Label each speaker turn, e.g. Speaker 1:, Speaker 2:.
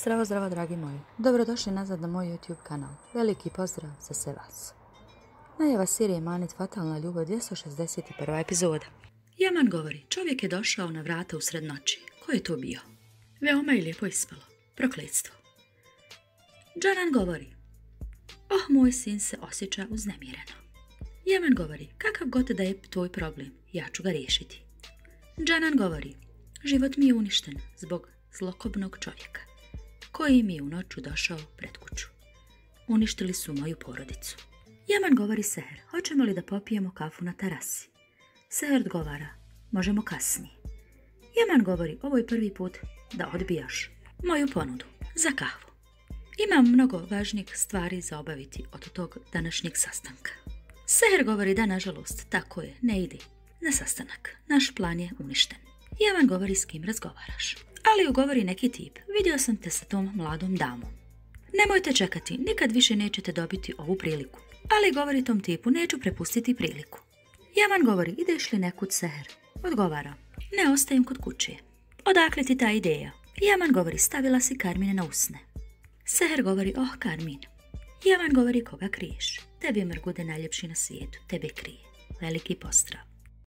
Speaker 1: Zdravo, zdravo, dragi moji. Dobrodošli nazad na moj YouTube kanal. Veliki pozdrav za sve vas. Najava serije Manit Fatalna ljubav 261. epizoda. Jaman govori, čovjek je došao na vrata usred noći. Ko je to bio? Veoma je lijepo ispalo. Prokletstvo. Džanan govori, oh, moj sin se osjeća uznemireno. Jaman govori, kakav god da je tvoj problem, ja ću ga riješiti. Džanan govori, život mi je uništen zbog zlokobnog čovjeka koji mi je u noću došao pred kuću. Uništili su moju porodicu. Jaman govori Seher, hoćemo li da popijemo kafu na terasi? Seher odgovara, možemo kasnije. Jaman govori, ovo je prvi put da odbijaš moju ponudu za kahvu. Imam mnogo važnijih stvari za obaviti od tog današnjeg sastanka. Seher govori da, nažalost, tako je, ne idi na sastanak. Naš plan je uništen. Jaman govori s kim razgovaraš ali ugovori neki tip. Vidio sam te sa tom mladom damom. Nemojte čekati, nikad više nećete dobiti ovu priliku. Ali govori tom tipu, neću prepustiti priliku. Jaman govori, ideš li nekud seher? Odgovara, ne ostajem kod kuće. Odakle ti ta ideja? Jaman govori, stavila si Karmine na usne. Seher govori, oh Karmin. Jaman govori, koga kriješ? Tebi je mrgude najljepši na svijetu, tebe krije. Veliki pozdrav.